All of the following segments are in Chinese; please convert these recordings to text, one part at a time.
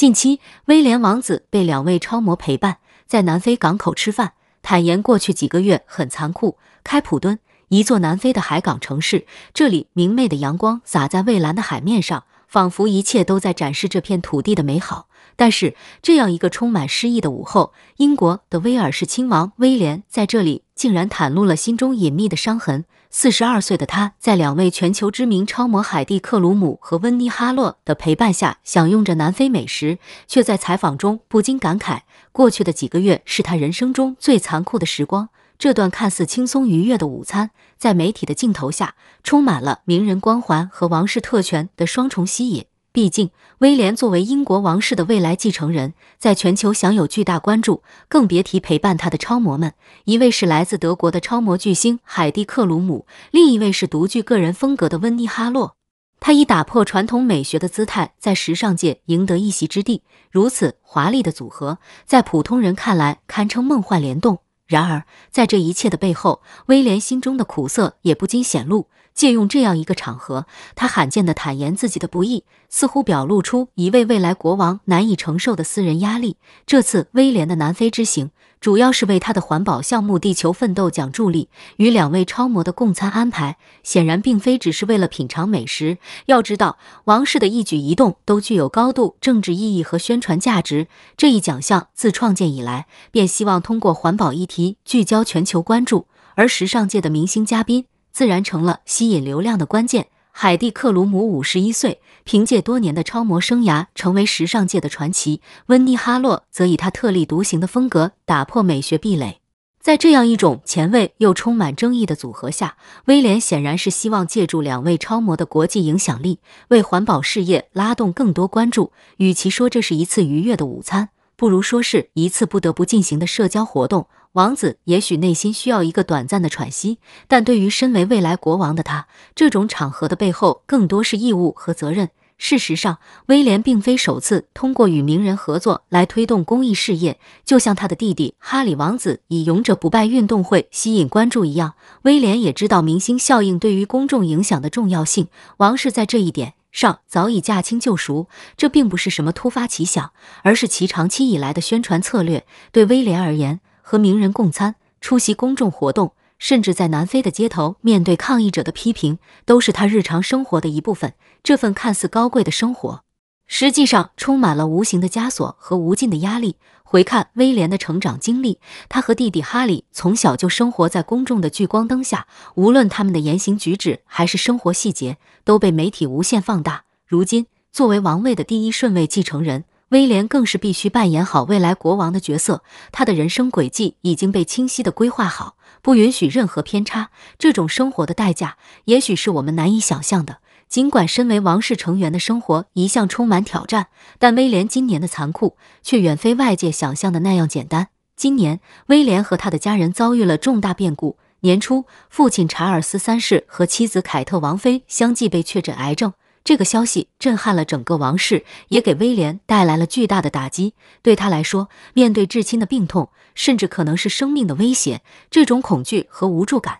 近期，威廉王子被两位超模陪伴，在南非港口吃饭，坦言过去几个月很残酷。开普敦，一座南非的海港城市，这里明媚的阳光洒在蔚蓝的海面上，仿佛一切都在展示这片土地的美好。但是，这样一个充满诗意的午后，英国的威尔士亲王威廉在这里竟然袒露了心中隐秘的伤痕。四十二岁的他，在两位全球知名超模海蒂·克鲁姆和温妮·哈洛的陪伴下，享用着南非美食，却在采访中不禁感慨：过去的几个月是他人生中最残酷的时光。这段看似轻松愉悦的午餐，在媒体的镜头下，充满了名人光环和王室特权的双重吸引。毕竟，威廉作为英国王室的未来继承人，在全球享有巨大关注，更别提陪伴他的超模们。一位是来自德国的超模巨星海蒂·克鲁姆，另一位是独具个人风格的温妮·哈洛。他以打破传统美学的姿态，在时尚界赢得一席之地。如此华丽的组合，在普通人看来堪称梦幻联动。然而，在这一切的背后，威廉心中的苦涩也不禁显露。借用这样一个场合，他罕见的坦言自己的不易，似乎表露出一位未来国王难以承受的私人压力。这次威廉的南非之行，主要是为他的环保项目“地球奋斗奖”助力。与两位超模的共餐安排，显然并非只是为了品尝美食。要知道，王室的一举一动都具有高度政治意义和宣传价值。这一奖项自创建以来，便希望通过环保议题聚焦全球关注，而时尚界的明星嘉宾。自然成了吸引流量的关键。海蒂·克鲁姆五十一岁，凭借多年的超模生涯成为时尚界的传奇。温妮·哈洛则以她特立独行的风格打破美学壁垒。在这样一种前卫又充满争议的组合下，威廉显然是希望借助两位超模的国际影响力，为环保事业拉动更多关注。与其说这是一次愉悦的午餐，不如说是一次不得不进行的社交活动。王子也许内心需要一个短暂的喘息，但对于身为未来国王的他，这种场合的背后更多是义务和责任。事实上，威廉并非首次通过与名人合作来推动公益事业，就像他的弟弟哈里王子以“勇者不败”运动会吸引关注一样，威廉也知道明星效应对于公众影响的重要性。王室在这一点上早已驾轻就熟，这并不是什么突发奇想，而是其长期以来的宣传策略。对威廉而言，和名人共餐、出席公众活动，甚至在南非的街头面对抗议者的批评，都是他日常生活的一部分。这份看似高贵的生活，实际上充满了无形的枷锁和无尽的压力。回看威廉的成长经历，他和弟弟哈里从小就生活在公众的聚光灯下，无论他们的言行举止还是生活细节，都被媒体无限放大。如今，作为王位的第一顺位继承人。威廉更是必须扮演好未来国王的角色，他的人生轨迹已经被清晰的规划好，不允许任何偏差。这种生活的代价，也许是我们难以想象的。尽管身为王室成员的生活一向充满挑战，但威廉今年的残酷却远非外界想象的那样简单。今年，威廉和他的家人遭遇了重大变故。年初，父亲查尔斯三世和妻子凯特王妃相继被确诊癌症。这个消息震撼了整个王室，也给威廉带来了巨大的打击。对他来说，面对至亲的病痛，甚至可能是生命的威胁，这种恐惧和无助感，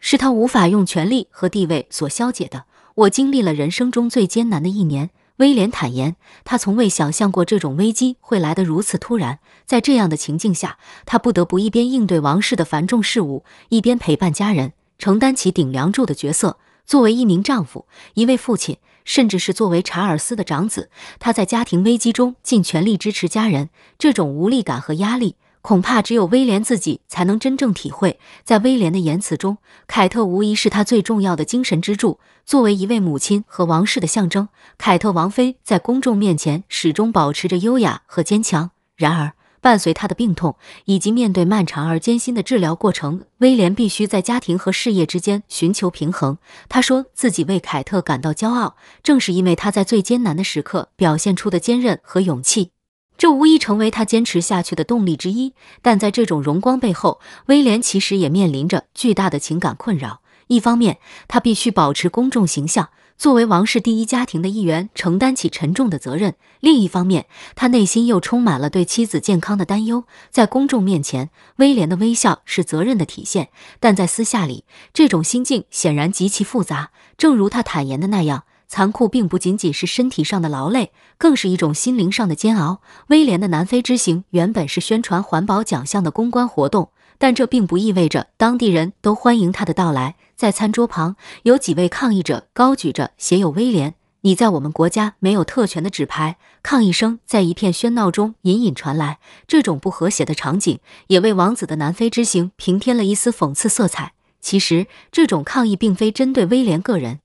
是他无法用权力和地位所消解的。我经历了人生中最艰难的一年，威廉坦言，他从未想象过这种危机会来得如此突然。在这样的情境下，他不得不一边应对王室的繁重事务，一边陪伴家人，承担起顶梁柱的角色。作为一名丈夫，一位父亲。甚至是作为查尔斯的长子，他在家庭危机中尽全力支持家人，这种无力感和压力，恐怕只有威廉自己才能真正体会。在威廉的言辞中，凯特无疑是他最重要的精神支柱。作为一位母亲和王室的象征，凯特王妃在公众面前始终保持着优雅和坚强。然而，伴随他的病痛，以及面对漫长而艰辛的治疗过程，威廉必须在家庭和事业之间寻求平衡。他说自己为凯特感到骄傲，正是因为他在最艰难的时刻表现出的坚韧和勇气，这无疑成为他坚持下去的动力之一。但在这种荣光背后，威廉其实也面临着巨大的情感困扰。一方面，他必须保持公众形象。作为王室第一家庭的一员，承担起沉重的责任；另一方面，他内心又充满了对妻子健康的担忧。在公众面前，威廉的微笑是责任的体现，但在私下里，这种心境显然极其复杂。正如他坦言的那样，残酷并不仅仅是身体上的劳累，更是一种心灵上的煎熬。威廉的南非之行原本是宣传环保奖项的公关活动，但这并不意味着当地人都欢迎他的到来。在餐桌旁，有几位抗议者高举着写有“威廉，你在我们国家没有特权”的纸牌，抗议声在一片喧闹中隐隐传来。这种不和谐的场景也为王子的南非之行平添了一丝讽刺色彩。其实，这种抗议并非针对威廉个人。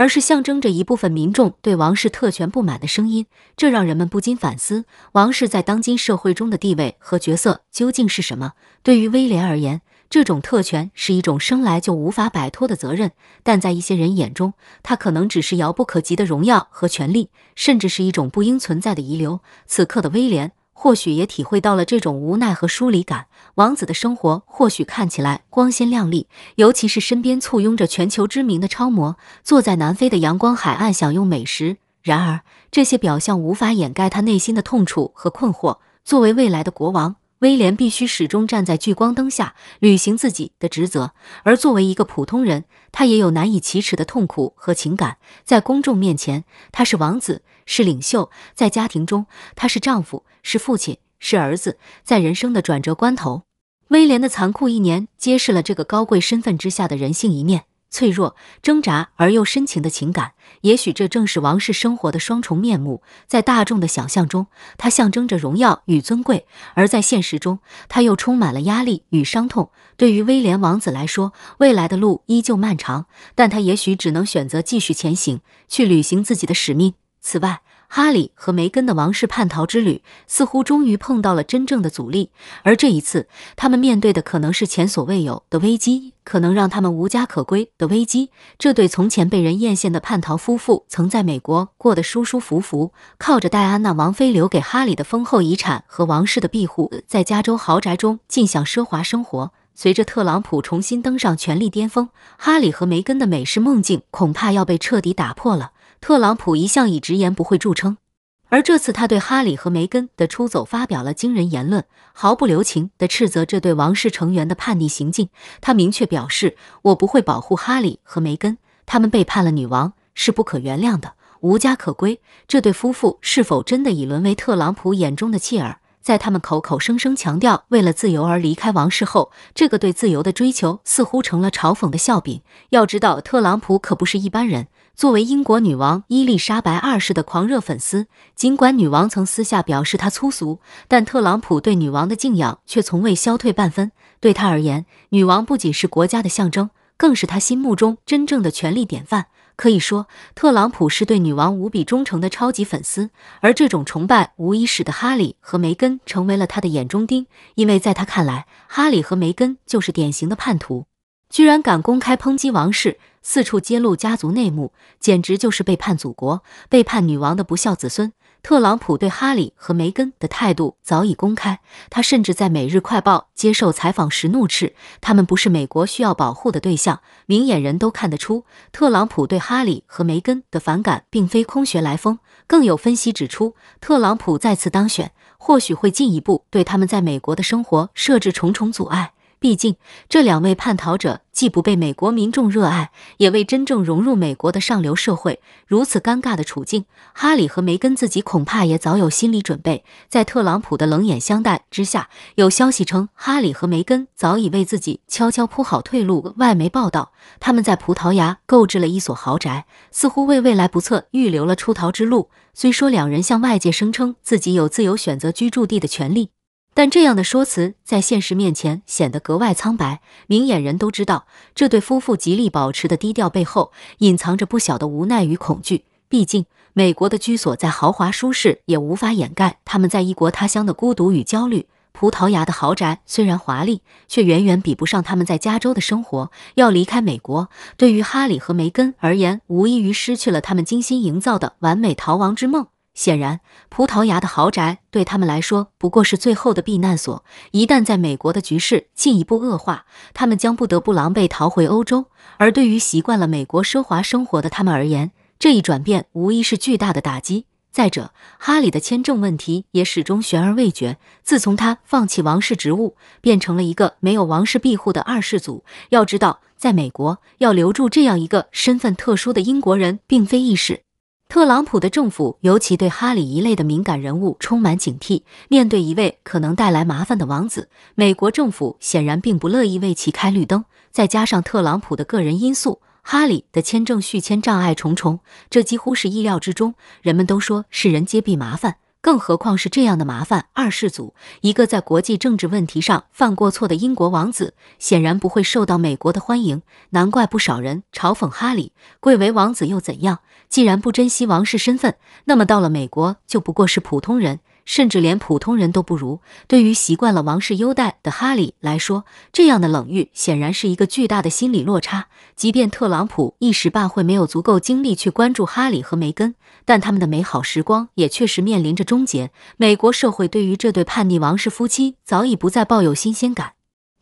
而是象征着一部分民众对王室特权不满的声音，这让人们不禁反思：王室在当今社会中的地位和角色究竟是什么？对于威廉而言，这种特权是一种生来就无法摆脱的责任；但在一些人眼中，它可能只是遥不可及的荣耀和权力，甚至是一种不应存在的遗留。此刻的威廉。或许也体会到了这种无奈和疏离感。王子的生活或许看起来光鲜亮丽，尤其是身边簇拥着全球知名的超模，坐在南非的阳光海岸享用美食。然而，这些表象无法掩盖他内心的痛楚和困惑。作为未来的国王，威廉必须始终站在聚光灯下，履行自己的职责；而作为一个普通人，他也有难以启齿的痛苦和情感。在公众面前，他是王子。是领袖，在家庭中，他是丈夫，是父亲，是儿子。在人生的转折关头，威廉的残酷一年揭示了这个高贵身份之下的人性一面：脆弱、挣扎而又深情的情感。也许这正是王室生活的双重面目。在大众的想象中，它象征着荣耀与尊贵；而在现实中，它又充满了压力与伤痛。对于威廉王子来说，未来的路依旧漫长，但他也许只能选择继续前行，去履行自己的使命。此外，哈里和梅根的王室叛逃之旅似乎终于碰到了真正的阻力，而这一次，他们面对的可能是前所未有的危机，可能让他们无家可归的危机。这对从前被人艳羡的叛逃夫妇，曾在美国过得舒舒服服，靠着戴安娜王妃留给哈里的丰厚遗产和王室的庇护，在加州豪宅中尽享奢华生活。随着特朗普重新登上权力巅峰，哈里和梅根的美式梦境恐怕要被彻底打破了。特朗普一向以直言不讳著称，而这次他对哈里和梅根的出走发表了惊人言论，毫不留情地斥责这对王室成员的叛逆行径。他明确表示：“我不会保护哈里和梅根，他们背叛了女王，是不可原谅的，无家可归。”这对夫妇是否真的已沦为特朗普眼中的弃儿？在他们口口声声强调为了自由而离开王室后，这个对自由的追求似乎成了嘲讽的笑柄。要知道，特朗普可不是一般人。作为英国女王伊丽莎白二世的狂热粉丝，尽管女王曾私下表示她粗俗，但特朗普对女王的敬仰却从未消退半分。对他而言，女王不仅是国家的象征，更是他心目中真正的权力典范。可以说，特朗普是对女王无比忠诚的超级粉丝，而这种崇拜无疑使得哈里和梅根成为了他的眼中钉，因为在他看来，哈里和梅根就是典型的叛徒。居然敢公开抨击王室，四处揭露家族内幕，简直就是背叛祖国、背叛女王的不孝子孙。特朗普对哈里和梅根的态度早已公开，他甚至在《每日快报》接受采访时怒斥他们不是美国需要保护的对象。明眼人都看得出，特朗普对哈里和梅根的反感并非空穴来风。更有分析指出，特朗普再次当选，或许会进一步对他们在美国的生活设置重重阻碍。毕竟，这两位叛逃者既不被美国民众热爱，也未真正融入美国的上流社会。如此尴尬的处境，哈里和梅根自己恐怕也早有心理准备。在特朗普的冷眼相待之下，有消息称，哈里和梅根早已为自己悄悄铺好退路。外媒报道，他们在葡萄牙购置了一所豪宅，似乎为未来不测预留了出逃之路。虽说两人向外界声称自己有自由选择居住地的权利。但这样的说辞在现实面前显得格外苍白。明眼人都知道，这对夫妇极力保持的低调背后，隐藏着不小的无奈与恐惧。毕竟，美国的居所再豪华舒适，也无法掩盖他们在异国他乡的孤独与焦虑。葡萄牙的豪宅虽然华丽，却远远比不上他们在加州的生活。要离开美国，对于哈里和梅根而言，无异于失去了他们精心营造的完美逃亡之梦。显然，葡萄牙的豪宅对他们来说不过是最后的避难所。一旦在美国的局势进一步恶化，他们将不得不狼狈逃回欧洲。而对于习惯了美国奢华生活的他们而言，这一转变无疑是巨大的打击。再者，哈里的签证问题也始终悬而未决。自从他放弃王室职务，变成了一个没有王室庇护的二世祖。要知道，在美国要留住这样一个身份特殊的英国人，并非易事。特朗普的政府尤其对哈里一类的敏感人物充满警惕。面对一位可能带来麻烦的王子，美国政府显然并不乐意为其开绿灯。再加上特朗普的个人因素，哈里的签证续签障碍重重，这几乎是意料之中。人们都说世人皆避麻烦。更何况是这样的麻烦二世祖，一个在国际政治问题上犯过错的英国王子，显然不会受到美国的欢迎。难怪不少人嘲讽哈里，贵为王子又怎样？既然不珍惜王室身份，那么到了美国就不过是普通人。甚至连普通人都不如。对于习惯了王室优待的哈里来说，这样的冷遇显然是一个巨大的心理落差。即便特朗普一时半会没有足够精力去关注哈里和梅根，但他们的美好时光也确实面临着终结。美国社会对于这对叛逆王室夫妻早已不再抱有新鲜感。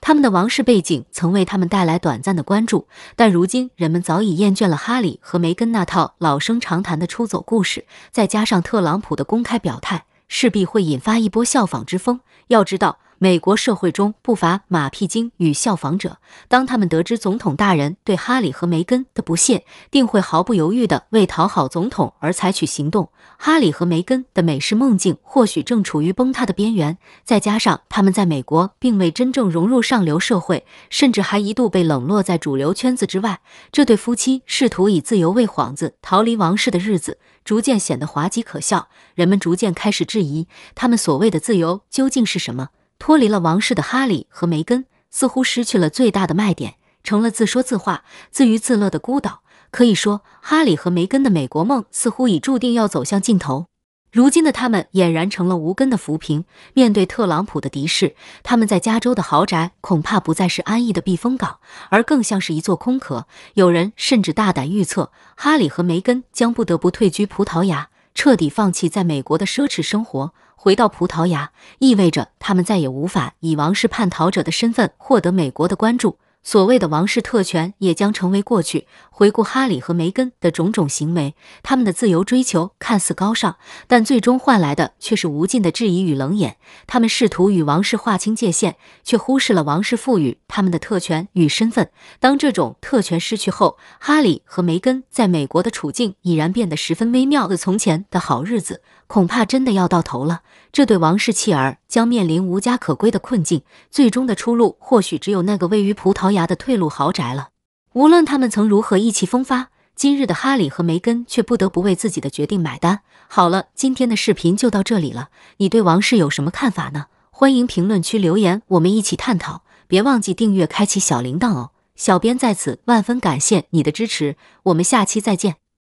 他们的王室背景曾为他们带来短暂的关注，但如今人们早已厌倦了哈里和梅根那套老生常谈的出走故事。再加上特朗普的公开表态。势必会引发一波效仿之风。要知道。美国社会中不乏马屁精与效仿者，当他们得知总统大人对哈里和梅根的不屑，定会毫不犹豫地为讨好总统而采取行动。哈里和梅根的美式梦境或许正处于崩塌的边缘，再加上他们在美国并未真正融入上流社会，甚至还一度被冷落在主流圈子之外，这对夫妻试图以自由为幌子逃离王室的日子，逐渐显得滑稽可笑。人们逐渐开始质疑，他们所谓的自由究竟是什么？脱离了王室的哈里和梅根，似乎失去了最大的卖点，成了自说自话、自娱自乐的孤岛。可以说，哈里和梅根的美国梦似乎已注定要走向尽头。如今的他们俨然成了无根的浮萍。面对特朗普的敌视，他们在加州的豪宅恐怕不再是安逸的避风港，而更像是一座空壳。有人甚至大胆预测，哈里和梅根将不得不退居葡萄牙，彻底放弃在美国的奢侈生活。回到葡萄牙，意味着他们再也无法以王室叛逃者的身份获得美国的关注。所谓的王室特权也将成为过去。回顾哈里和梅根的种种行为，他们的自由追求看似高尚，但最终换来的却是无尽的质疑与冷眼。他们试图与王室划清界限，却忽视了王室赋予他们的特权与身份。当这种特权失去后，哈里和梅根在美国的处境已然变得十分微妙。的从前的好日子，恐怕真的要到头了。这对王室弃儿将面临无家可归的困境，最终的出路或许只有那个位于葡萄牙的退路豪宅了。无论他们曾如何意气风发，今日的哈里和梅根却不得不为自己的决定买单。好了，今天的视频就到这里了，你对王室有什么看法呢？欢迎评论区留言，我们一起探讨。别忘记订阅，开启小铃铛哦。小编在此万分感谢你的支持，我们下期再见。